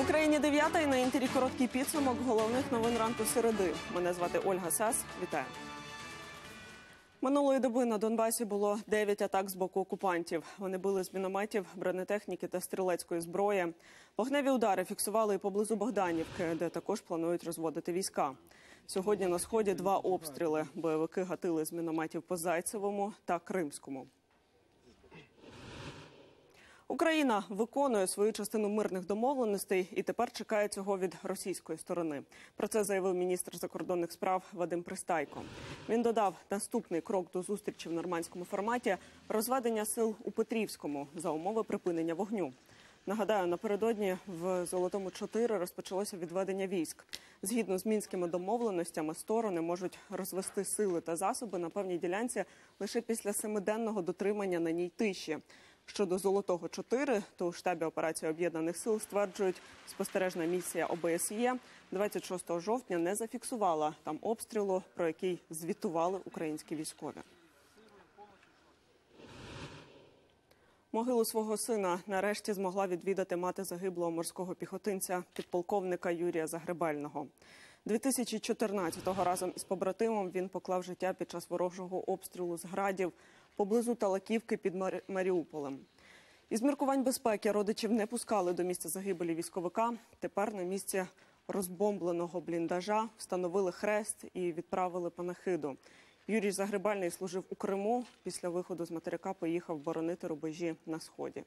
В Україні дев'ята і на інтері короткий підсумок головних новин ранку середи. Мене звати Ольга Сас. Вітаю. Минулої доби на Донбасі було 9 атак з боку окупантів. Вони били з мінометів, бронетехніки та стрілецької зброї. Вогневі удари фіксували і поблизу Богданівки, де також планують розводити війська. Сьогодні на сході два обстріли. Бойовики гатили з мінометів по Зайцевому та Кримському. Україна виконує свою частину мирних домовленостей і тепер чекає цього від російської сторони. Про це заявив міністр закордонних справ Вадим Пристайко. Він додав наступний крок до зустрічі в нормандському форматі розведення сил у Петрівському за умови припинення вогню. Нагадаю, напередодні в Золотому 4 розпочалося відведення військ. Згідно з мінськими домовленостями, сторони можуть розвести сили та засоби на певній ділянці лише після семиденного дотримання на ній тиші. Щодо золотого 4 то у штабі операції об'єднаних сил стверджують, спостережна місія ОБСЄ 26 жовтня не зафіксувала там обстрілу, про який звітували українські військові. Могилу свого сина нарешті змогла відвідати мати загиблого морського піхотинця, підполковника Юрія Загребельного. 2014-го разом із побратимом він поклав життя під час ворожого обстрілу з градів поблизу Талаківки під Марі- Маріуполем. Із міркувань безпеки родичів не пускали до місця загибелі військовика. Тепер на місці розбомбленого бліндажа встановили хрест і відправили панахиду. Юрій Загребальний служив у Криму. Після виходу з материка поїхав боронити рубежі на сході.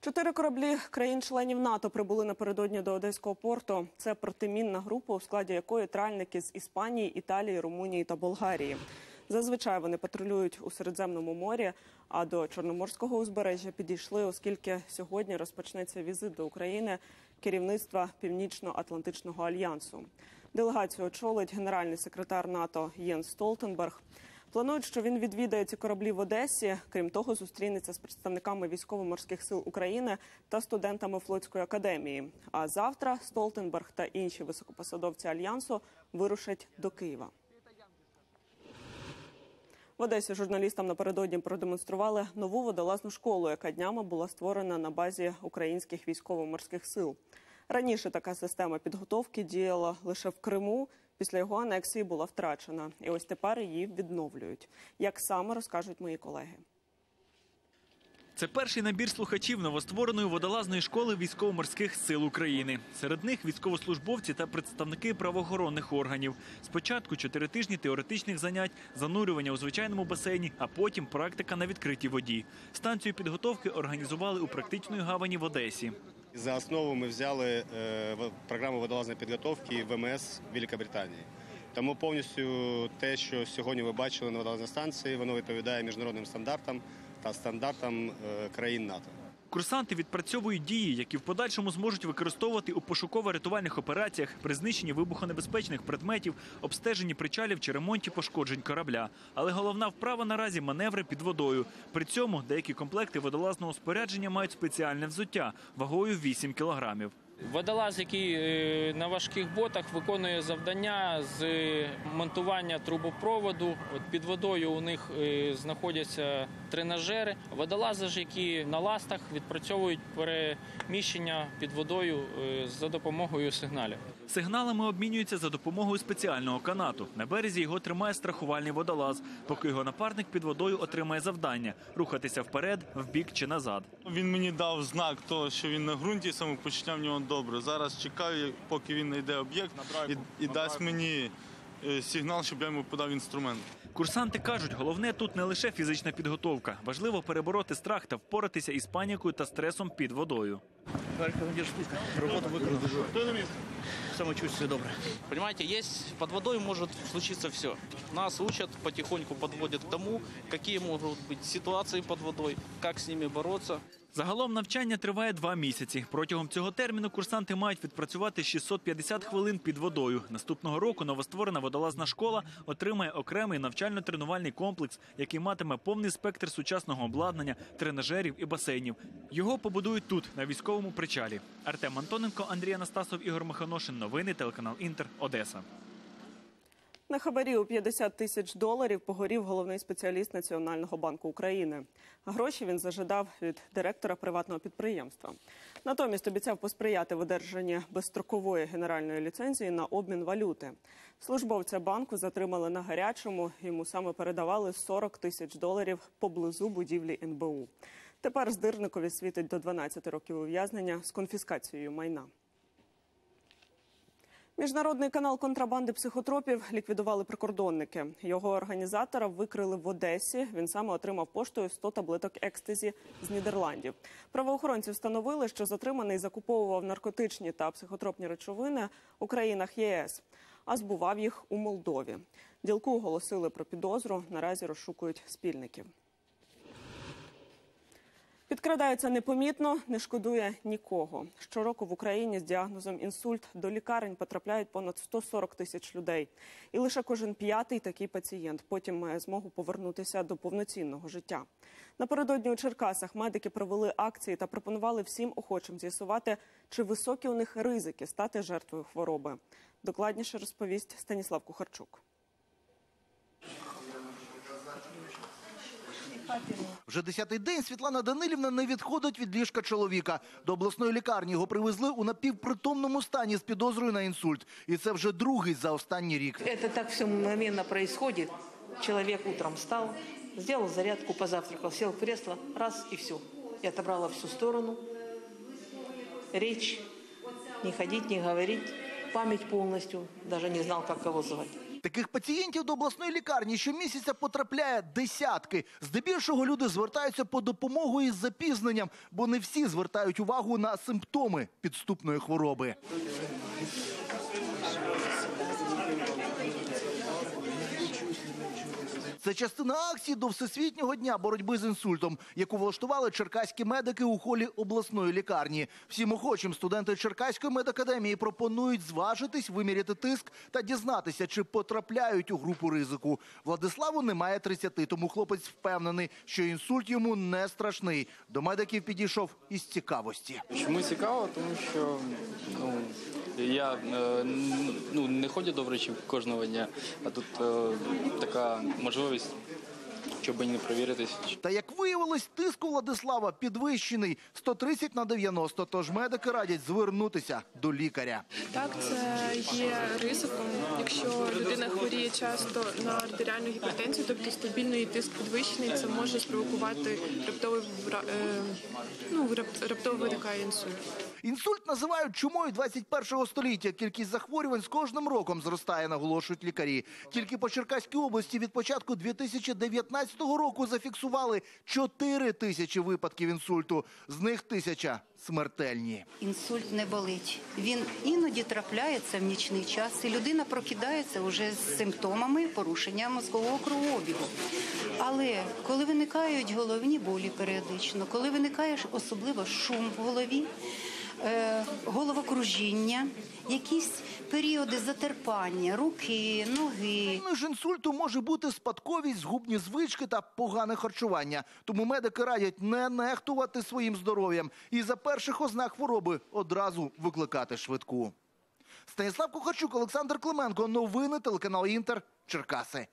Чотири кораблі країн-членів НАТО прибули напередодні до Одеського порту. Це протимінна група, у складі якої тральники з Іспанії, Італії, Румунії та Болгарії. Зазвичай вони патрулюють у Середземному морі, а до Чорноморського узбережжя підійшли, оскільки сьогодні розпочнеться візит до України керівництва Північно-Атлантичного альянсу. Делегацію очолить генеральний секретар НАТО Єнс Столтенберг. Планують, що він відвідає ці кораблі в Одесі. Крім того, зустрінеться з представниками військово-морських сил України та студентами флотської академії. А завтра Столтенберг та інші високопосадовці альянсу вирушать до Києва. В Одесі журналістам напередодні продемонстрували нову водолазну школу, яка днями була створена на базі українських військово-морських сил. Раніше така система підготовки діяла лише в Криму. Після його анексії була втрачена, і ось тепер її відновлюють. Як саме розкажуть мої колеги. Це перший набір слухачів новоствореної водолазної школи військово-морських сил України. Серед них військовослужбовці та представники правоохоронних органів. Спочатку чотири тижні теоретичних занять, занурювання у звичайному басейні, а потім практика на відкритій воді. Станцію підготовки організували у практичної гавані в Одесі. За основу ми взяли е, програму водолазної підготовки ВМС Великобританії. Тому повністю те, що сьогодні ви бачили на водолазній станції, воно відповідає міжнародним стандартам та стандартам е, країн НАТО. Курсанти відпрацьовують дії, які в подальшому зможуть використовувати у пошуково-рятувальних операціях при знищенні вибухонебезпечних предметів, обстеженні причалів чи ремонті пошкоджень корабля. Але головна вправа наразі маневри під водою. При цьому деякі комплекти водолазного спорядження мають спеціальне взуття вагою 8 кілограмів. Водолаз, який е, на важких ботах виконує завдання з монтування трубопроводу. Під водою у них е, знаходяться тренажери. Водолази ж, які на ластах відпрацьовують переміщення під водою е, за допомогою сигналів. Сигналами обмінюються за допомогою спеціального канату. На березі його тримає страхувальний водолаз, поки його напарник під водою отримає завдання рухатися вперед, вбік чи назад. Він мені дав знак того, що він на ґрунті, самопочуття в нього добре. Зараз чекаю, поки він знайде об'єкт і, і дасть мені е, сигнал, щоб я йому подав інструмент. Курсанти кажуть, головне тут не лише фізична підготовка. Важливо перебороти страх та впоратися із панікою та стресом під водою. Роботу виконав. Самочувствие добре. Понимаете, есть под водой может случиться все. Нас учат, потихоньку подводят к тому, какие могут быть ситуации под водой, как с ними бороться. Загалом навчання триває два місяці. Протягом цього терміну курсанти мають відпрацювати 650 хвилин під водою. Наступного року новостворена водолазна школа отримає окремий навчально-тренувальний комплекс, який матиме повний спектр сучасного обладнання, тренажерів і басейнів. Його побудують тут, на військовому причалі. Артем Антоненко, Андрій Анастасов, Ігор Маханошин. Новини телеканал Інтер. Одеса. На хабарі у 50 тисяч доларів погорів головний спеціаліст Національного банку України. Гроші він зажадав від директора приватного підприємства. Натомість обіцяв посприяти видержанні безстрокової генеральної ліцензії на обмін валюти. Службовця банку затримали на гарячому. Йому саме передавали 40 тисяч доларів поблизу будівлі НБУ. Тепер здирникові світить до 12 років ув'язнення з конфіскацією майна. Міжнародний канал контрабанди психотропів ліквідували прикордонники. Його організатора викрили в Одесі. Він саме отримав поштою 100 таблеток екстезі з Нідерландів. Правоохоронці встановили, що затриманий закуповував наркотичні та психотропні речовини у країнах ЄС, а збував їх у Молдові. Ділку оголосили про підозру. Наразі розшукують спільників. Підкрадається непомітно, не шкодує нікого. Щороку в Україні з діагнозом інсульт до лікарень потрапляють понад 140 тисяч людей. І лише кожен п'ятий такий пацієнт потім має змогу повернутися до повноцінного життя. Напередодні у Черкасах медики провели акції та пропонували всім охочим з'ясувати, чи високі у них ризики стати жертвою хвороби. Докладніше розповість Станіслав Кухарчук. Вже десятий день Світлана Данилівна не відходить від ліжка чоловіка. До обласної лікарні його привезли у напівпритомному стані з підозрою на інсульт. І це вже другий за останній рік. Это так все мгновенно происходит. Человек утром встал, сделал зарядку, позавтракал, сел в кресло, раз и все. И отобрала всю сторону. Речь, не ходить, не говорить, память полностью, даже не знал, как кого звать. Таких пацієнтів до обласної лікарні щомісяця потрапляє десятки. Здебільшого люди звертаються по допомогу із запізненням, бо не всі звертають увагу на симптоми підступної хвороби. Це частина акції до Всесвітнього дня боротьби з інсультом, яку влаштували черкаські медики у холі обласної лікарні. Всім охочим студенти Черкаської медакадемії пропонують зважитись, виміряти тиск та дізнатися, чи потрапляють у групу ризику. Владиславу немає 30, тому хлопець впевнений, що інсульт йому не страшний. До медиків підійшов із цікавості. Чому цікаво? Тому що ну, я е, ну, не ходжу до врачів кожного дня, а тут е, така можливість, щоб не провіритись. Та як виявилось, тиск у Владислава підвищений 130 на 90, тож медики радять звернутися до лікаря. Так, це є ризиком, якщо людина хворіє часто на артеріальну гіпертензію, тобто стабільний тиск підвищений, це може спровокувати раптовий е, ну, рап- раптово виникає інсульт. Інсульт називають чумою 21-го століття. Кількість захворювань з кожним роком зростає, наголошують лікарі. Тільки по Черкаській області від початку 2019 року зафіксували 4 тисячі випадків інсульту. З них тисяча смертельні. Інсульт не болить. Він іноді трапляється в нічний час, і людина прокидається вже з симптомами порушення мозкового кровообігу. Але коли виникають головні болі періодично, коли виникає особливо шум в голові, е, головокружіння, якісь періоди затерпання, руки, ноги. Причиною інсульту може бути спадковість, згубні звички та погане харчування. Тому медики радять не нехтувати своїм здоров'ям і за перших ознак хвороби одразу викликати швидку. Станіслав Кухарчук, Олександр Клименко. Новини телеканал Інтер. Черкаси.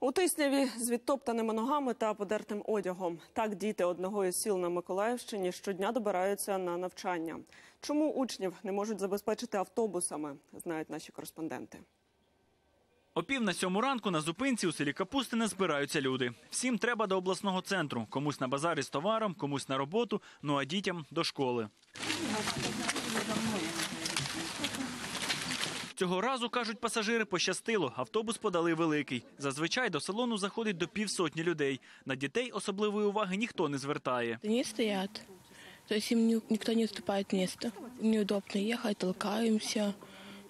У Тисняві з відтоптаними ногами та подертим одягом. Так діти одного із сіл на Миколаївщині щодня добираються на навчання. Чому учнів не можуть забезпечити автобусами, знають наші кореспонденти. О пів на сьому ранку на зупинці у селі Капустине збираються люди. Всім треба до обласного центру. Комусь на базарі з товаром, комусь на роботу, ну а дітям до школи. Цього разу, кажуть пасажири, пощастило. Автобус подали великий. Зазвичай до салону заходить до півсотні людей. На дітей особливої уваги ніхто не звертає. Они стоят, то есть им ни- никто не уступает место. Неудобно ехать, толкаемся,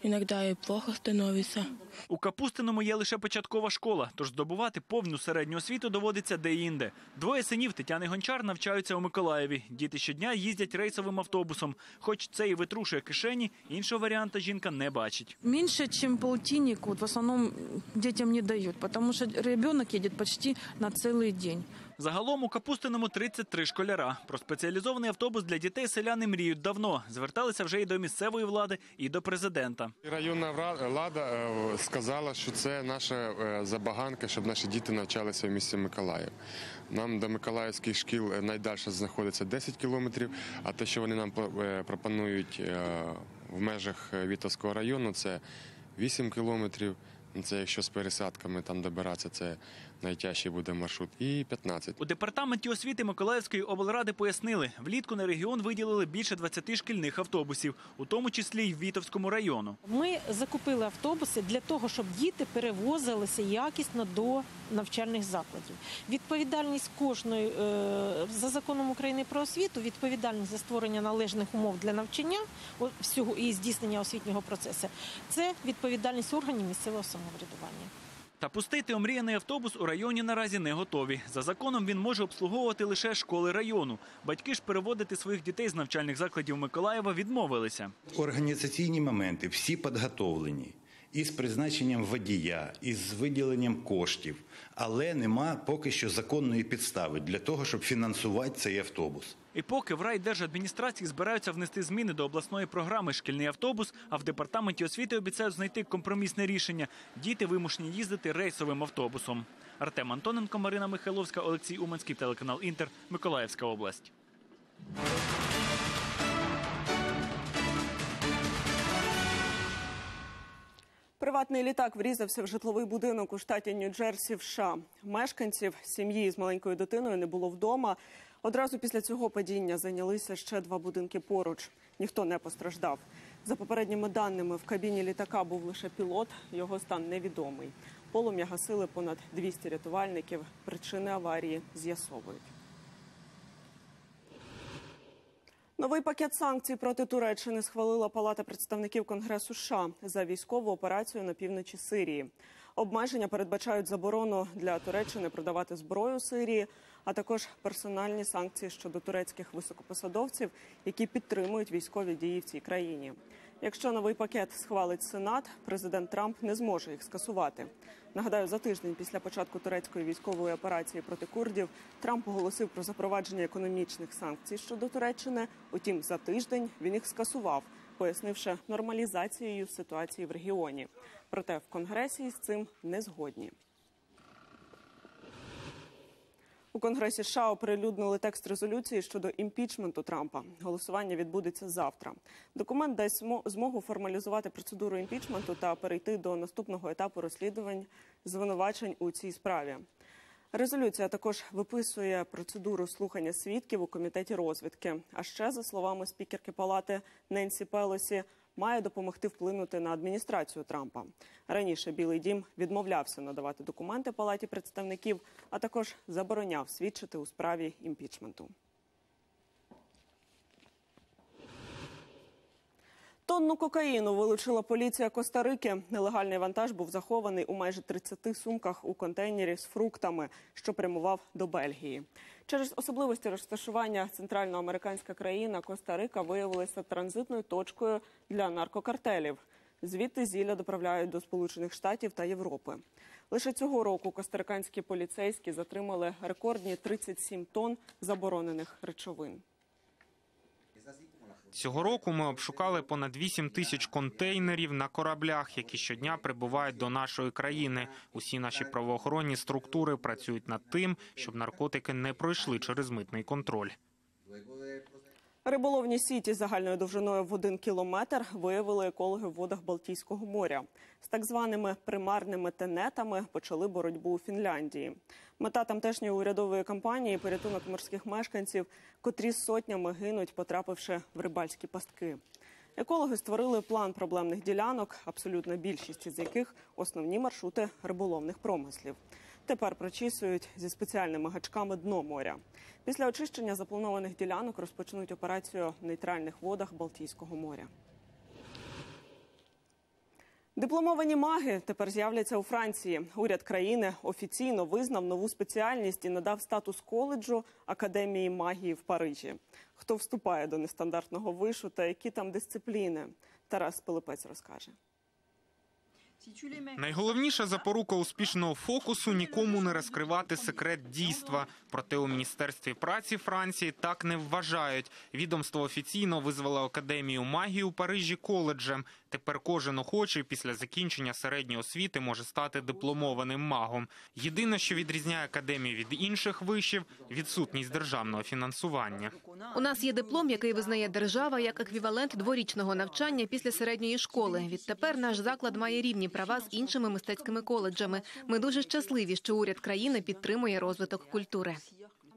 иногда и плохо становится. У Капустиному є лише початкова школа, тож здобувати повну середню освіту доводиться де-інде. Двоє синів Тетяни Гончар навчаються у Миколаєві. Діти щодня їздять рейсовим автобусом. Хоч це і витрушує кишені, іншого варіанта жінка не бачить. Меньше, чем полтинник, в основном детям не дают, потому что ребенок едет почти на целый день. Загалом у Капустиному 33 школяра. Про спеціалізований автобус для дітей селяни мріють давно. Зверталися вже і до місцевої влади, і до президента. Районна влада е, сказала, що це наша е, забаганка, щоб наші діти навчалися в місті Миколаїв. Нам до Миколаївських шкіл е, найдальше знаходиться 10 кілометрів, а те, що вони нам по- пропонують в межах Вітовського району, це 8 кілометрів. Це якщо з пересадками там добиратися, це найтяжчий буде маршрут. І 15. У департаменті освіти Миколаївської облради пояснили, влітку на регіон виділили більше 20 шкільних автобусів, у тому числі й в Вітовському району. Ми закупили автобуси для того, щоб діти перевозилися якісно до навчальних закладів. Відповідальність кожної е, за законом України про освіту, відповідальність за створення належних умов для навчання всього і здійснення освітнього процесу це відповідальність органів місцевого самоврядування. Та пустити омріяний автобус у районі наразі не готові. За законом він може обслуговувати лише школи району. Батьки ж переводити своїх дітей з навчальних закладів Миколаєва відмовилися. Організаційні моменти всі підготовлені із призначенням водія, із виділенням коштів, але нема поки що законної підстави для того, щоб фінансувати цей автобус. І поки в райдержадміністрації збираються внести зміни до обласної програми Шкільний автобус, а в департаменті освіти обіцяють знайти компромісне рішення. Діти вимушені їздити рейсовим автобусом. Артем Антоненко, Марина Михайловська, Олексій Уманський, телеканал Інтер, Миколаївська область. Приватний літак врізався в житловий будинок у штаті Нью-Джерсі в США. Мешканців сім'ї з маленькою дитиною не було вдома. Одразу після цього падіння зайнялися ще два будинки поруч. Ніхто не постраждав. За попередніми даними, в кабіні літака був лише пілот. Його стан невідомий. Полум'я гасили понад 200 рятувальників. Причини аварії з'ясовують. Новий пакет санкцій проти Туреччини схвалила Палата представників Конгресу США за військову операцію на півночі Сирії. Обмеження передбачають заборону для Туреччини продавати зброю Сирії, а також персональні санкції щодо турецьких високопосадовців, які підтримують військові дії в цій країні. Якщо новий пакет схвалить Сенат, президент Трамп не зможе їх скасувати. Нагадаю, за тиждень після початку турецької військової операції проти курдів Трамп оголосив про запровадження економічних санкцій щодо Туреччини. Утім, за тиждень він їх скасував, пояснивши нормалізацією ситуації в регіоні. Проте в Конгресі з цим не згодні. У Конгресі США оприлюднили текст резолюції щодо імпічменту Трампа. Голосування відбудеться завтра. Документ дасть змо- змогу формалізувати процедуру імпічменту та перейти до наступного етапу розслідувань звинувачень у цій справі. Резолюція також виписує процедуру слухання свідків у комітеті розвідки. А ще, за словами спікерки палати Ненсі Пелосі, має допомогти вплинути на адміністрацію Трампа. Раніше Білий Дім відмовлявся надавати документи палаті представників, а також забороняв свідчити у справі імпічменту. Тонну кокаїну вилучила поліція Коста-Рики. Нелегальний вантаж був захований у майже 30 сумках у контейнері з фруктами, що прямував до Бельгії. Через особливості розташування центральноамериканська країна Коста-Рика виявилася транзитною точкою для наркокартелів. Звідти зілля доправляють до Сполучених Штатів та Європи. Лише цього року костариканські поліцейські затримали рекордні 37 тонн заборонених речовин. Цього року ми обшукали понад 8 тисяч контейнерів на кораблях, які щодня прибувають до нашої країни. Усі наші правоохоронні структури працюють над тим, щоб наркотики не пройшли через митний контроль. Риболовні сіті загальною довжиною в один кілометр виявили екологи в водах Балтійського моря. З так званими примарними тенетами почали боротьбу у Фінляндії. Мета тамтешньої урядової кампанії порятунок морських мешканців, котрі сотнями гинуть, потрапивши в рибальські пастки. Екологи створили план проблемних ділянок, абсолютна більшість з яких основні маршрути риболовних промислів. Тепер прочісують зі спеціальними гачками дно моря. Після очищення запланованих ділянок розпочнуть операцію в нейтральних водах Балтійського моря. Дипломовані маги тепер з'являться у Франції. Уряд країни офіційно визнав нову спеціальність і надав статус коледжу Академії магії в Парижі. Хто вступає до нестандартного вишу та які там дисципліни? Тарас Пилипець розкаже. Найголовніша запорука успішного фокусу нікому не розкривати секрет дійства. Проте у міністерстві праці Франції так не вважають. Відомство офіційно визвало академію магії у Парижі коледжем. Тепер кожен охочий після закінчення середньої освіти може стати дипломованим магом. Єдине, що відрізняє академію від інших вишів відсутність державного фінансування. У нас є диплом, який визнає держава як еквівалент дворічного навчання після середньої школи. Відтепер наш заклад має рівні права з іншими мистецькими коледжами. Ми дуже щасливі, що уряд країни підтримує розвиток культури.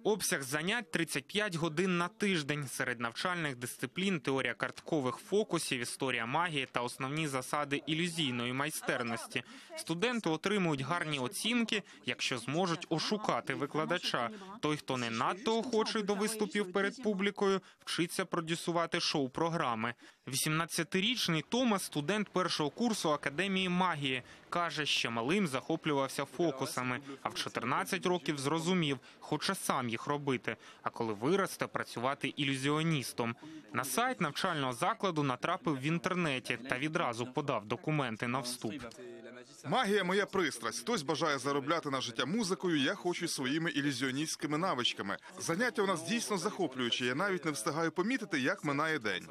Обсяг занять 35 годин на тиждень. Серед навчальних дисциплін теорія карткових фокусів, історія магії та основні засади ілюзійної майстерності. Студенти отримують гарні оцінки, якщо зможуть ошукати викладача. Той, хто не надто охочий до виступів перед публікою, вчиться продюсувати шоу-програми. 18-річний Томас, студент першого курсу академії магії, каже, що малим захоплювався фокусами, а в 14 років зрозумів, хоче сам їх робити. А коли виросте, працювати ілюзіоністом. На сайт навчального закладу натрапив в інтернеті та відразу подав документи на вступ. Магія моя пристрасть. Хтось бажає заробляти на життя музикою. Я хочу своїми ілюзіоністськими навичками. Заняття у нас дійсно захоплюючі. Я навіть не встигаю помітити, як минає день.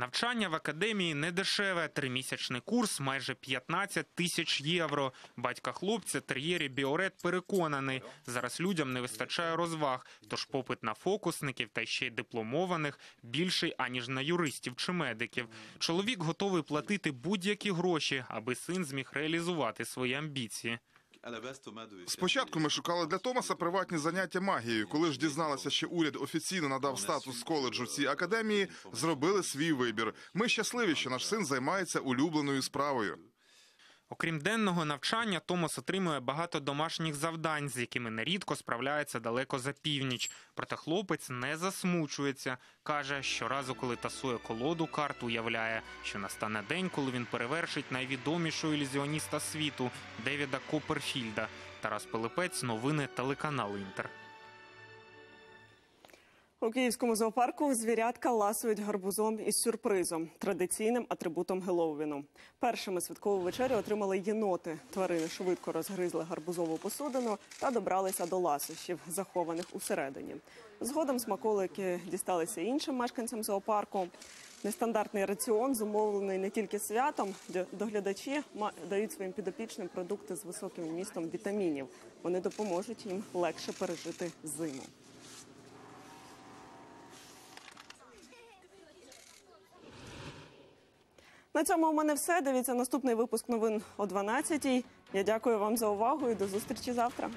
Навчання в академії не дешеве. Тримісячний курс майже 15 тисяч євро. Батька хлопця тер'єрі Біорет переконаний, зараз людям не вистачає розваг, тож попит на фокусників та ще й дипломованих більший аніж на юристів чи медиків. Чоловік готовий платити будь-які гроші, аби син зміг реалізувати свої амбіції. Спочатку ми шукали для Томаса приватні заняття магією. Коли ж дізналися, що уряд офіційно надав статус коледжу цій академії, зробили свій вибір. Ми щасливі, що наш син займається улюбленою справою. Окрім денного навчання, Томас отримує багато домашніх завдань, з якими нерідко справляється далеко за північ. Проте хлопець не засмучується. Каже, щоразу, коли тасує колоду карт, уявляє, що настане день, коли він перевершить найвідомішого ілюзіоніста світу Девіда Копперфільда. Тарас Пилипець, новини телеканал Інтер. У київському зоопарку звірятка ласують гарбузом із сюрпризом традиційним атрибутом Геловіну. Першими святкову вечерю отримали єноти. Тварини швидко розгризли гарбузову посудину та добралися до ласощів, захованих усередині. Згодом смаколики дісталися іншим мешканцям зоопарку. Нестандартний раціон, зумовлений не тільки святом, доглядачі дають своїм підопічним продукти з високим вмістом вітамінів. Вони допоможуть їм легше пережити зиму. На цьому у мене все. Дивіться наступний випуск новин о 12-й. Я дякую вам за увагу і до зустрічі завтра.